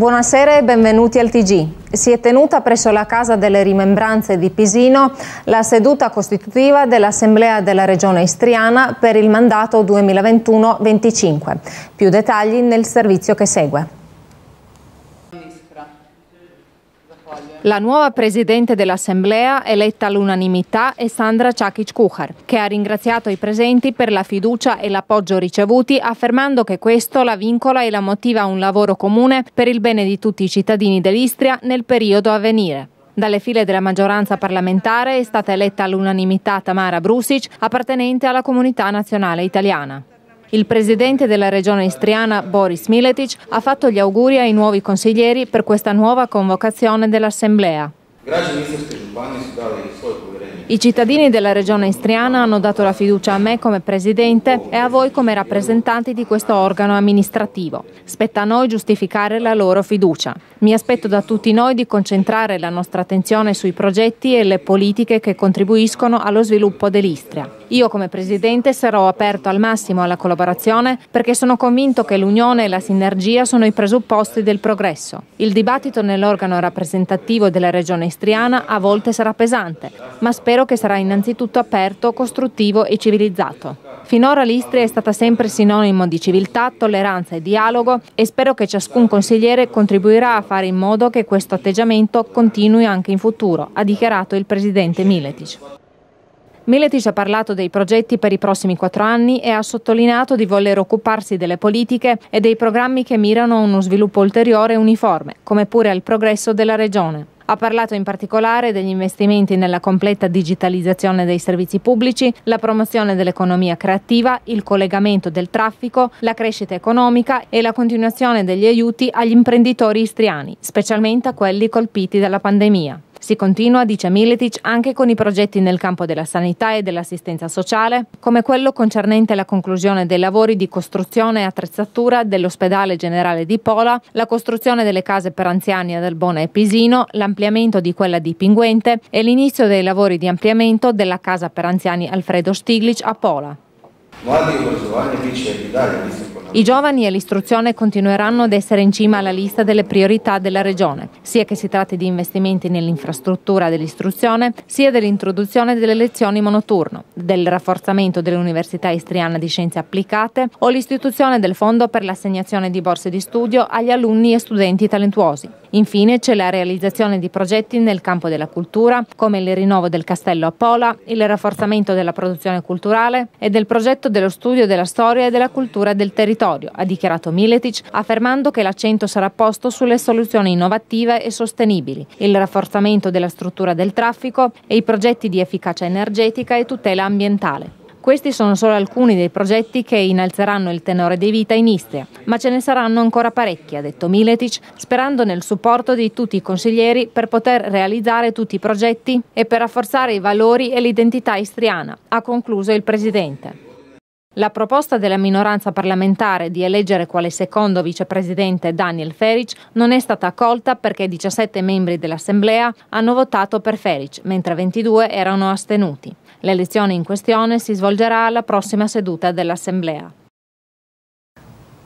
Buonasera e benvenuti al TG. Si è tenuta presso la Casa delle Rimembranze di Pisino la seduta costitutiva dell'Assemblea della Regione Istriana per il mandato 2021-25. Più dettagli nel servizio che segue. La nuova presidente dell'Assemblea, eletta all'unanimità, è Sandra Ciachic-Kuchar, che ha ringraziato i presenti per la fiducia e l'appoggio ricevuti, affermando che questo la vincola e la motiva a un lavoro comune per il bene di tutti i cittadini dell'Istria nel periodo a venire. Dalle file della maggioranza parlamentare è stata eletta all'unanimità Tamara Brusic, appartenente alla comunità nazionale italiana. Il presidente della regione istriana Boris Miletic ha fatto gli auguri ai nuovi consiglieri per questa nuova convocazione dell'Assemblea. I cittadini della regione istriana hanno dato la fiducia a me come presidente e a voi come rappresentanti di questo organo amministrativo. Spetta a noi giustificare la loro fiducia. Mi aspetto da tutti noi di concentrare la nostra attenzione sui progetti e le politiche che contribuiscono allo sviluppo dell'Istria. Io come presidente sarò aperto al massimo alla collaborazione perché sono convinto che l'unione e la sinergia sono i presupposti del progresso. Il dibattito nell'organo rappresentativo della regione istriana a volte sarà pesante, ma spero spero che sarà innanzitutto aperto, costruttivo e civilizzato. Finora l'Istria è stata sempre sinonimo di civiltà, tolleranza e dialogo e spero che ciascun consigliere contribuirà a fare in modo che questo atteggiamento continui anche in futuro, ha dichiarato il presidente Miletic. Miletic ha parlato dei progetti per i prossimi quattro anni e ha sottolineato di voler occuparsi delle politiche e dei programmi che mirano a uno sviluppo ulteriore e uniforme, come pure al progresso della regione. Ha parlato in particolare degli investimenti nella completa digitalizzazione dei servizi pubblici, la promozione dell'economia creativa, il collegamento del traffico, la crescita economica e la continuazione degli aiuti agli imprenditori istriani, specialmente a quelli colpiti dalla pandemia. Si continua, dice Miletic, anche con i progetti nel campo della sanità e dell'assistenza sociale, come quello concernente la conclusione dei lavori di costruzione e attrezzatura dell'ospedale generale di Pola, la costruzione delle case per anziani ad Albona e Pisino, l'ampliamento di quella di Pinguente e l'inizio dei lavori di ampliamento della casa per anziani Alfredo Stiglitz a Pola. I giovani e l'istruzione continueranno ad essere in cima alla lista delle priorità della Regione, sia che si tratti di investimenti nell'infrastruttura dell'istruzione, sia dell'introduzione delle lezioni monoturno, del rafforzamento dell'Università Istriana di Scienze Applicate o l'istituzione del Fondo per l'assegnazione di borse di studio agli alunni e studenti talentuosi. Infine c'è la realizzazione di progetti nel campo della cultura, come il rinnovo del castello a Pola, il rafforzamento della produzione culturale e del progetto dello studio della storia e della cultura del territorio, ha dichiarato Miletic, affermando che l'accento sarà posto sulle soluzioni innovative e sostenibili, il rafforzamento della struttura del traffico e i progetti di efficacia energetica e tutela ambientale. Questi sono solo alcuni dei progetti che innalzeranno il tenore di vita in Istria, ma ce ne saranno ancora parecchi, ha detto Miletic, sperando nel supporto di tutti i consiglieri per poter realizzare tutti i progetti e per rafforzare i valori e l'identità istriana, ha concluso il Presidente. La proposta della minoranza parlamentare di eleggere quale secondo vicepresidente Daniel Feric non è stata accolta perché 17 membri dell'Assemblea hanno votato per Feric, mentre 22 erano astenuti. L'elezione in questione si svolgerà alla prossima seduta dell'Assemblea.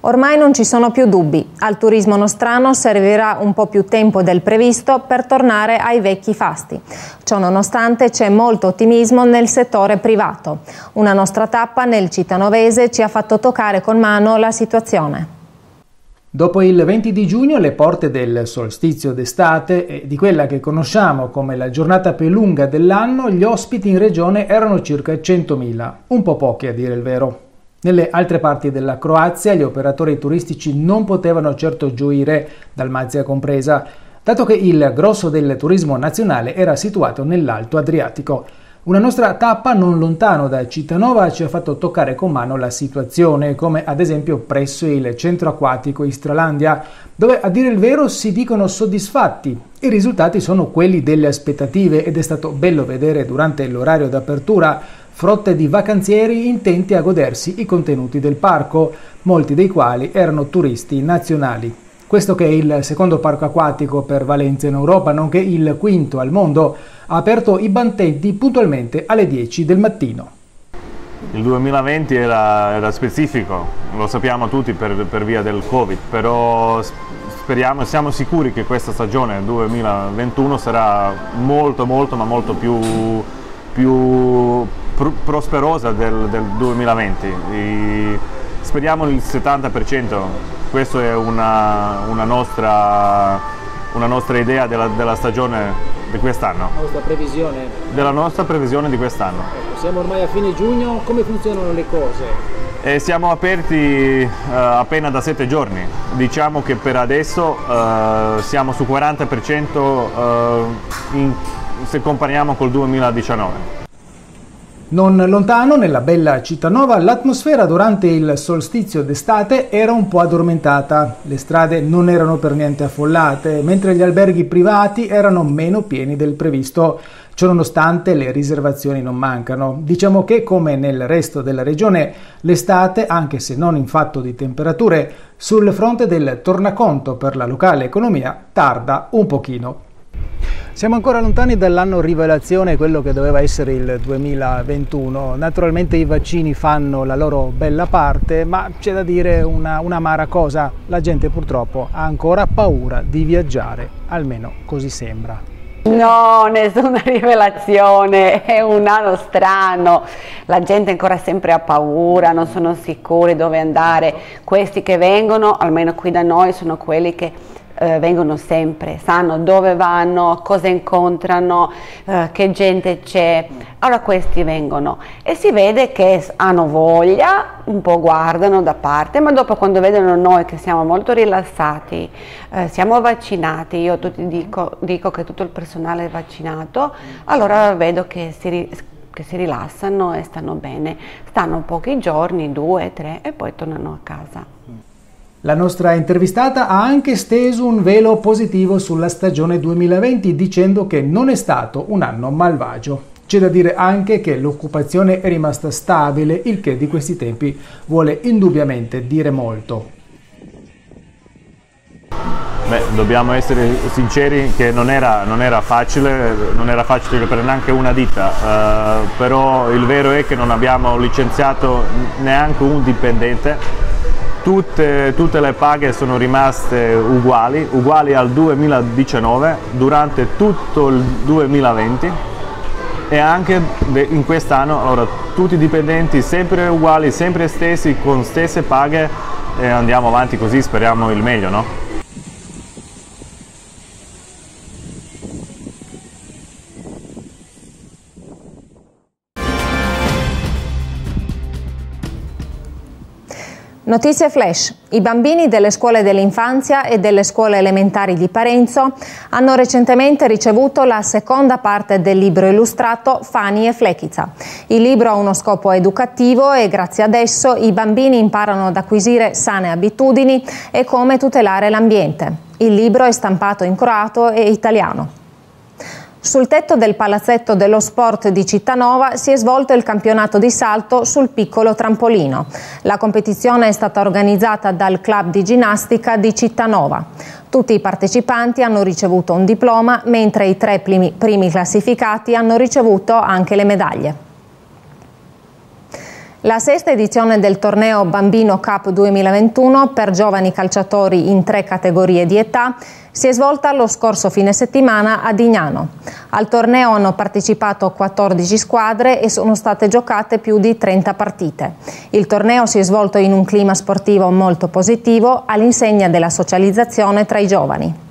Ormai non ci sono più dubbi, al turismo nostrano servirà un po' più tempo del previsto per tornare ai vecchi fasti. Ciò nonostante c'è molto ottimismo nel settore privato. Una nostra tappa nel Cittanovese ci ha fatto toccare con mano la situazione. Dopo il 20 di giugno le porte del solstizio d'estate e di quella che conosciamo come la giornata più lunga dell'anno, gli ospiti in regione erano circa 100.000, un po' pochi a dire il vero. Nelle altre parti della Croazia gli operatori turistici non potevano certo gioire, Dalmazia compresa, dato che il grosso del turismo nazionale era situato nell'Alto Adriatico. Una nostra tappa non lontano da Cittànova ci ha fatto toccare con mano la situazione, come ad esempio presso il centro acquatico Istralandia, dove a dire il vero si dicono soddisfatti. I risultati sono quelli delle aspettative ed è stato bello vedere durante l'orario d'apertura frotte di vacanzieri intenti a godersi i contenuti del parco, molti dei quali erano turisti nazionali. Questo che è il secondo parco acquatico per valenza in Europa, nonché il quinto al mondo, ha aperto i battenti puntualmente alle 10 del mattino. Il 2020 era, era specifico, lo sappiamo tutti per, per, via del Covid, però speriamo siamo sicuri che questa stagione 2021 sarà molto molto ma molto più, più pr prosperosa del, del 2020. E speriamo il 70%, questa è una, una, nostra, una nostra, idea della, della stagione di quest'anno. La nostra previsione? Della nostra previsione di quest'anno. Ecco, siamo ormai a fine giugno, come funzionano le cose? E siamo aperti uh, appena da sette giorni, diciamo che per adesso uh, siamo su 40% uh, in, se compariamo col 2019. Non lontano, nella bella città nuova, l'atmosfera durante il solstizio d'estate era un po' addormentata. Le strade non erano per niente affollate, mentre gli alberghi privati erano meno pieni del previsto. Ciononostante le riservazioni non mancano. Diciamo che, come nel resto della regione, l'estate, anche se non in fatto di temperature, sul fronte del tornaconto per la locale economia tarda un pochino. Siamo ancora lontani dall'anno rivelazione, quello che doveva essere il 2021. Naturalmente i vaccini fanno la loro bella parte, ma c'è da dire una, un'amara cosa. La gente purtroppo ha ancora paura di viaggiare, almeno così sembra. No, nessuna rivelazione, è un anno strano, la gente ancora sempre ha paura, non sono sicuri dove andare. Questi che vengono, almeno qui da noi, sono quelli che eh, vengono sempre, sanno dove vanno, cosa incontrano, eh, che gente c'è. Allora questi vengono e si vede che hanno voglia, un po' guardano da parte, ma dopo quando vedono noi che siamo molto rilassati, eh, siamo vaccinati, io tutti dico, dico, che tutto il personale è vaccinato, allora vedo che si, che si rilassano e stanno bene. Stanno pochi giorni, due, tre e poi tornano a casa. La nostra intervistata ha anche steso un velo positivo sulla stagione 2020 dicendo che non è stato un anno malvagio. C'è da dire anche che l'occupazione è rimasta stabile, il che di questi tempi vuole indubbiamente dire molto. Beh, dobbiamo essere sinceri che non era, non era, facile, non era facile per neanche una ditta, uh, però il vero è che non abbiamo licenziato neanche un dipendente tutte, tutte, le paghe sono rimaste uguali, uguali al 2019 durante tutto il 2020 e anche in quest'anno allora, tutti i dipendenti sempre uguali, sempre stessi, con stesse paghe e andiamo avanti così, speriamo il meglio. No? Notizie flash. I bambini delle scuole dell'infanzia e delle scuole elementari di Parenzo hanno recentemente ricevuto la seconda parte del libro illustrato Fani e Flechiza. Il libro ha uno scopo educativo e grazie ad esso i bambini imparano ad acquisire sane abitudini e come tutelare l'ambiente. Il libro è stampato in croato e italiano. Sul tetto del palazzetto dello sport di Cittanova si è svolto il campionato di salto sul piccolo trampolino. La competizione è stata organizzata dal club di ginnastica di Cittanova. Tutti i partecipanti hanno ricevuto un diploma, mentre i tre primi, classificati hanno ricevuto anche le medaglie. La sesta edizione del torneo Bambino Cup 2021 per giovani calciatori in tre categorie di età si è svolta lo scorso fine settimana a Dignano. Al torneo hanno partecipato 14 squadre e sono state giocate più di 30 partite. Il torneo si è svolto in un clima sportivo molto positivo all'insegna della socializzazione tra i giovani.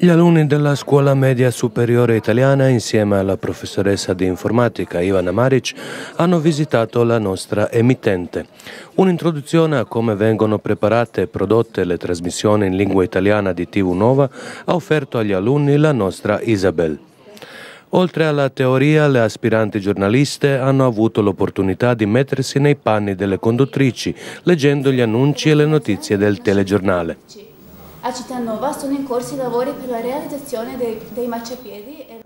Gli alunni della scuola media superiore italiana insieme alla professoressa di informatica Ivana Maric hanno visitato la nostra emittente. Un'introduzione a come vengono preparate e prodotte le trasmissioni in lingua italiana di TV Nova ha offerto agli alunni la nostra Isabel. Oltre alla teoria, le aspiranti giornaliste hanno avuto l'opportunità di mettersi nei panni delle conduttrici, leggendo gli annunci e le notizie del telegiornale. A Cittanova sono in corso i lavori per la realizzazione dei, dei marciapiedi. E...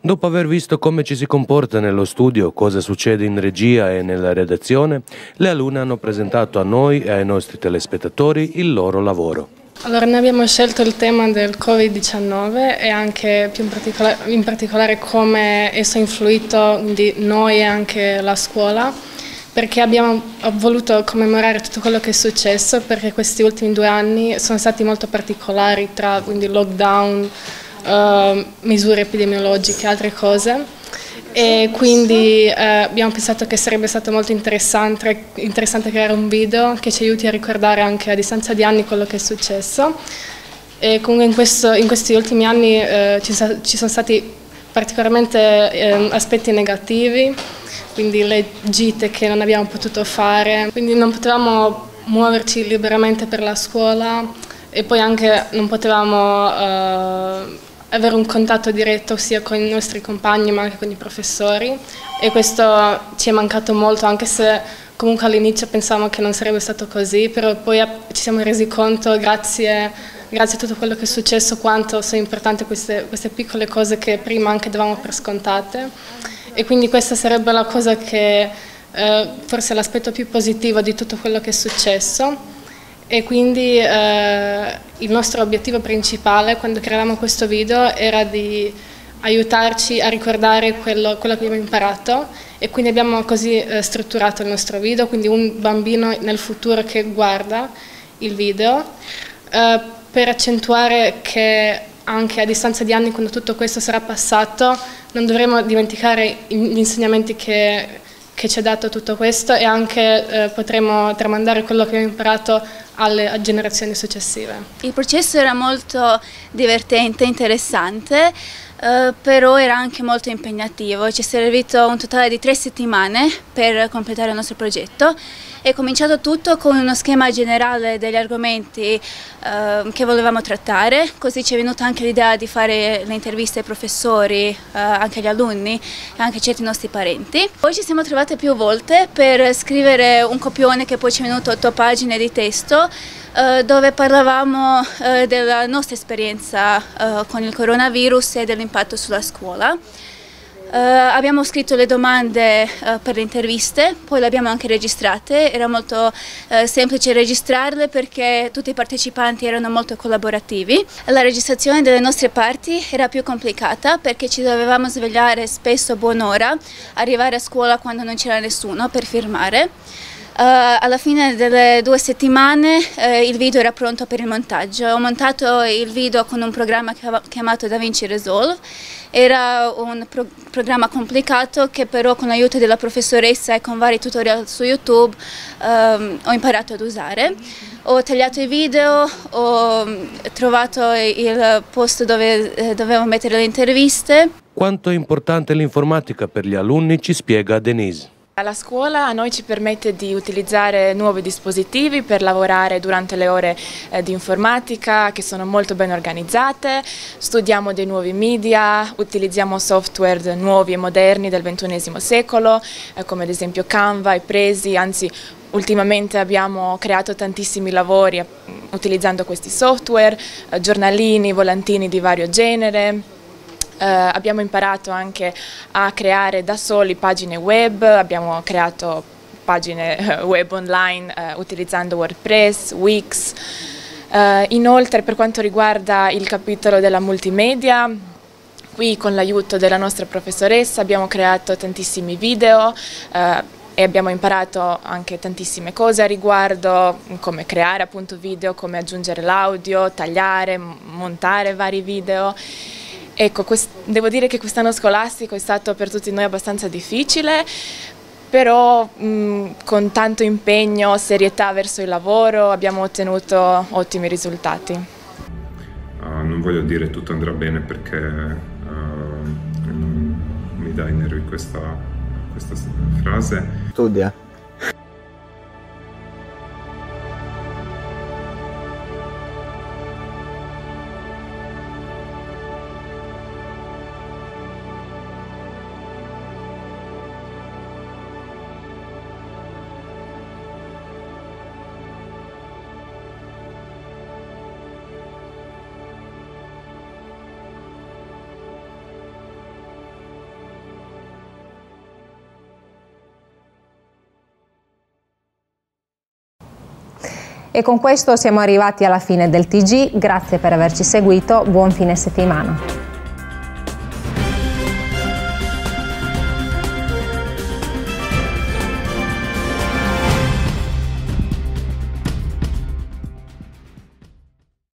Dopo aver visto come ci si comporta nello studio, cosa succede in regia e nella redazione, le alunne hanno presentato a noi e ai nostri telespettatori il loro lavoro. Allora, noi abbiamo scelto il tema del Covid-19 e anche più in particolare, in particolare come esso ha influito di noi e anche la scuola perché abbiamo voluto commemorare tutto quello che è successo, perché questi ultimi due anni sono stati molto particolari tra quindi lockdown, uh, misure epidemiologiche altre cose. E quindi eh, abbiamo pensato che sarebbe stato molto interessante, interessante, creare un video che ci aiuti a ricordare anche a distanza di anni quello che è successo. E comunque in, questo, in questi ultimi anni eh, ci, ci, sono stati particolarmente eh, aspetti negativi, quindi le gite che non abbiamo potuto fare, quindi non potevamo muoverci liberamente per la scuola e poi anche non potevamo eh, avere un contatto diretto sia con i nostri compagni ma anche con i professori. E questo ci è mancato molto anche se comunque all'inizio pensavamo che non sarebbe stato così, però poi ci siamo resi conto grazie, grazie a tutto quello che è successo quanto sono importanti queste, queste piccole cose che prima anche davamo per scontate. E quindi questa sarebbe la cosa che eh, forse è l'aspetto più positivo di tutto quello che è successo. E quindi eh, il nostro obiettivo principale quando creavamo questo video era di aiutarci a ricordare quello, quello che abbiamo imparato. E quindi abbiamo così eh, strutturato il nostro video, quindi un bambino nel futuro che guarda il video. Eh, per accentuare che anche a distanza di anni quando tutto questo sarà passato non dovremo dimenticare gli insegnamenti che che ci ha dato tutto questo e anche eh, potremo tramandare quello che abbiamo imparato alle generazioni successive. Il processo era molto divertente, interessante, eh, però era anche molto impegnativo. Ci è servito un totale di tre settimane per completare il nostro progetto è cominciato tutto con uno schema generale degli argomenti eh, che volevamo trattare, così ci è venuta anche l'idea di fare le interviste ai professori, eh, anche agli alunni e anche a certi nostri parenti. Poi ci siamo trovate più volte per scrivere un copione che poi ci è venuto otto pagine di testo dove parlavamo eh, della nostra esperienza eh, con il coronavirus e dell'impatto sulla scuola. Abbiamo scritto le domande per le interviste, poi le abbiamo anche registrate, era molto semplice registrarle perché tutti i partecipanti erano molto collaborativi. La registrazione delle nostre parti era più complicata perché ci dovevamo svegliare spesso a buon'ora, arrivare a scuola quando non c'era nessuno per firmare. Uh, alla fine delle due settimane uh, il video era pronto per il montaggio. Ho montato il video con un programma chiamato DaVinci Resolve. Era un pro programma complicato che però con l'aiuto della professoressa e con vari tutorial su YouTube uh, ho imparato ad usare. Ho tagliato i video, ho trovato il posto dove eh, dovevo mettere le interviste. Quanto è importante l'informatica per gli alunni ci spiega Denise. La scuola a noi ci permette di utilizzare nuovi dispositivi per lavorare durante le ore eh, di informatica che sono molto ben organizzate, studiamo dei nuovi media, utilizziamo software nuovi e moderni del XXI secolo eh, come ad esempio Canva e Presi, anzi Ultimamente abbiamo creato tantissimi lavori eh, utilizzando questi software, giornalini, volantini di vario genere, Uh, abbiamo imparato anche a creare da soli pagine web, abbiamo creato pagine eh, web online uh, utilizzando WordPress, Wix. Uh, inoltre per quanto riguarda il capitolo della multimedia, qui con l'aiuto della nostra professoressa abbiamo creato tantissimi video e abbiamo imparato anche tantissime cose a riguardo, come creare appunto video, come aggiungere l'audio, tagliare, montare vari video. Ecco, devo dire che quest'anno scolastico è stato per tutti noi abbastanza difficile, però mh, con tanto impegno, serietà verso il lavoro abbiamo ottenuto ottimi risultati. Uh, non voglio dire tutto andrà bene perché uh, mi dà i nervi questa, questa frase. Studia. E con questo siamo arrivati alla fine del TG, grazie per averci seguito, buon fine settimana.